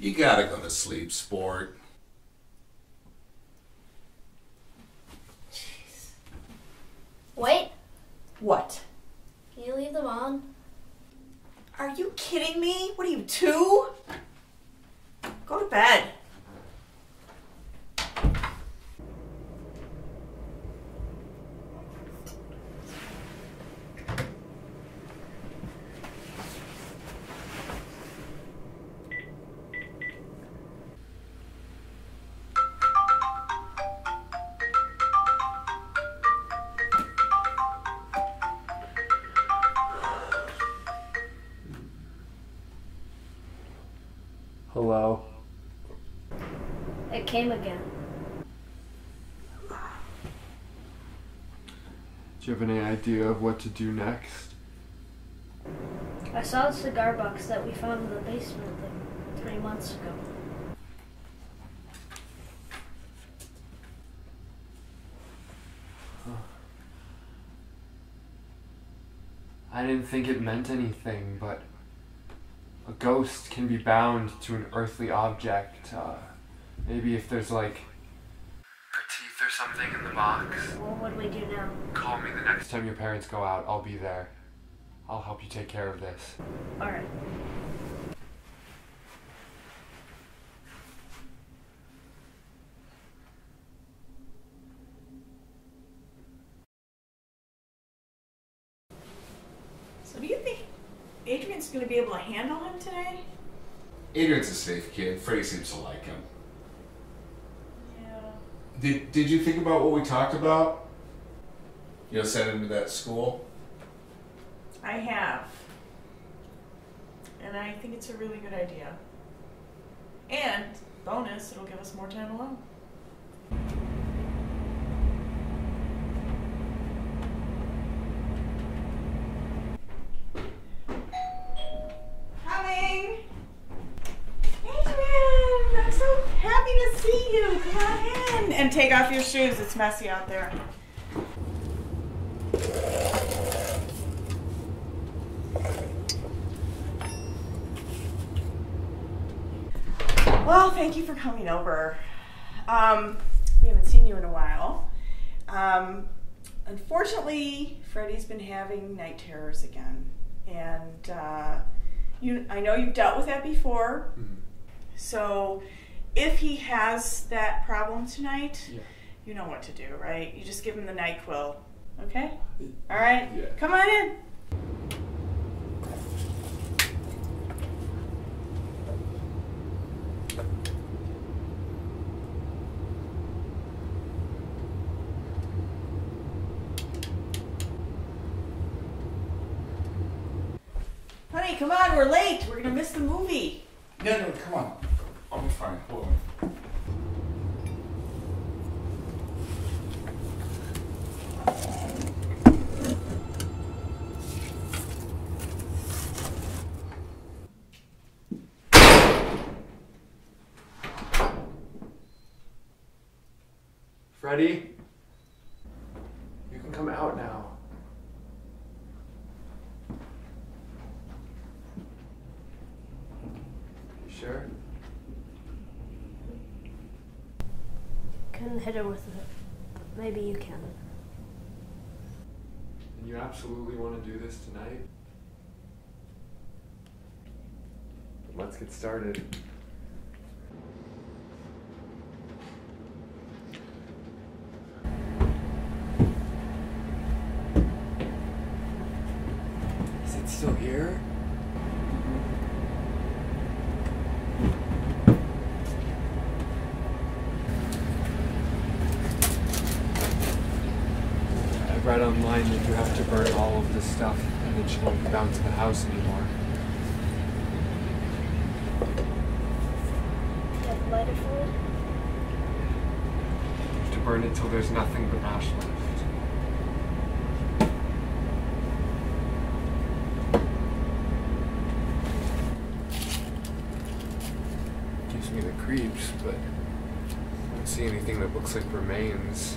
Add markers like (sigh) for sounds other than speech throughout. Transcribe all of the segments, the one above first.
You gotta go to sleep, sport. Jeez. Wait, What? can you leave them on? Are you kidding me? What are you, two? Go to bed. Hello. It came again. Do you have any idea of what to do next? I saw the cigar box that we found in the basement like three months ago. I didn't think it meant anything, but a ghost can be bound to an earthly object. Uh, maybe if there's like her teeth or something in the box. What would we do now? Call me the next time your parents go out. I'll be there. I'll help you take care of this. Alright. So do you think Adrian's going to be able to handle him today? Adrian's a safe kid. Freddie seems to like him. Yeah. Did Did you think about what we talked about? You know, send him to that school. I have. And I think it's a really good idea. And, bonus, it'll give us more time alone. Coming! Adrian! I'm so happy to see you! Come on in! And take off your shoes, it's messy out there. Well, thank you for coming over. Um, we haven't seen you in a while. Um, unfortunately, Freddie's been having night terrors again, and uh, you, I know you've dealt with that before. So, if he has that problem tonight, Yeah. you know what to do, right? You just give him the Nyquil, okay? All right. Yeah. Come on in. Honey, come on, we're late. We're gonna miss the movie. No, no, come on. Fine. Hold on. Freddie? You can come out now. You sure? Couldn't hit her with it. Maybe you can. And you absolutely want to do this tonight? Let's get started. Is it still here? I read online that you have to burn all of this stuff and then she won't be bound to the house anymore. You? You to burn it till there's nothing but ash left. Gives me the creeps, but I don't see anything that looks like remains.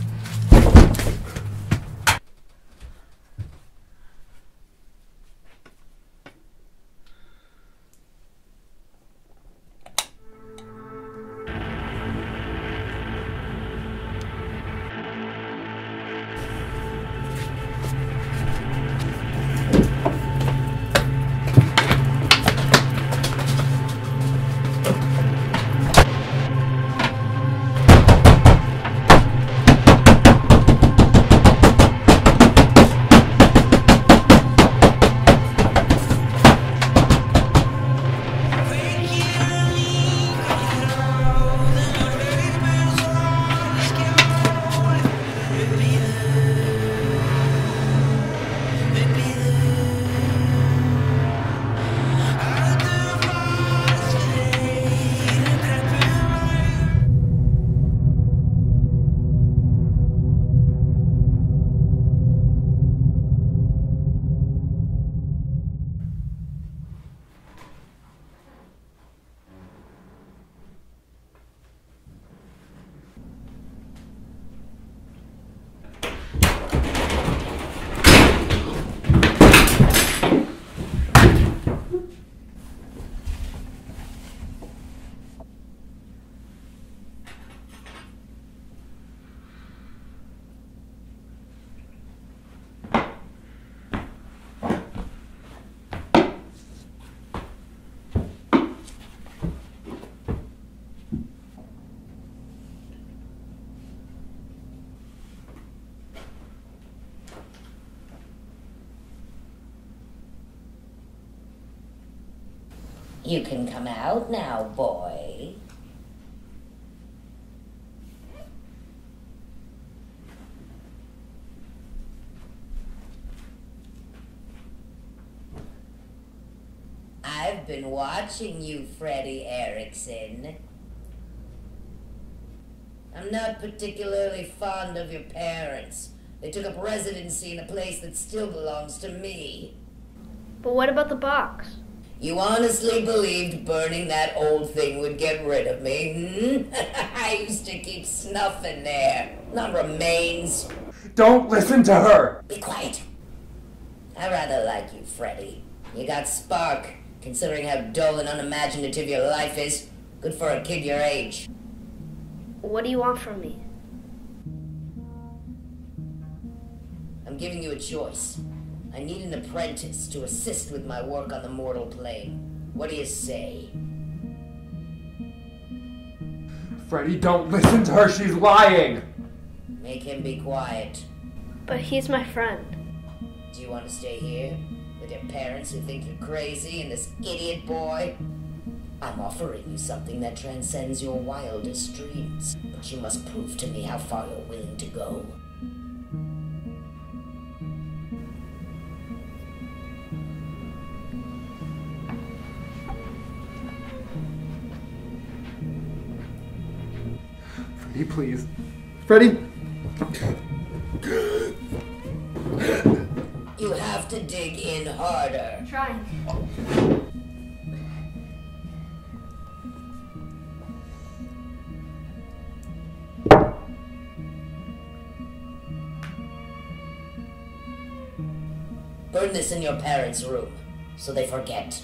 You can come out now, boy. I've been watching you, Freddie Erickson. I'm not particularly fond of your parents. They took up residency in a place that still belongs to me. But what about the box? You honestly believed burning that old thing would get rid of me? Hmm? (laughs) I used to keep snuff in there, not remains. Don't listen to her! Be quiet. I rather like you, Freddy. You got spark, considering how dull and unimaginative your life is. Good for a kid your age. What do you want from me? I'm giving you a choice. I need an apprentice to assist with my work on the mortal plane. What do you say? Freddy, don't listen to her, she's lying! Make him be quiet. But he's my friend. Do you want to stay here? With your parents who think you're crazy and this idiot boy? I'm offering you something that transcends your wildest dreams. But you must prove to me how far you're willing to go. Please. Freddy! You have to dig in harder. I'm Trying. Burn this in your parents' room, so they forget.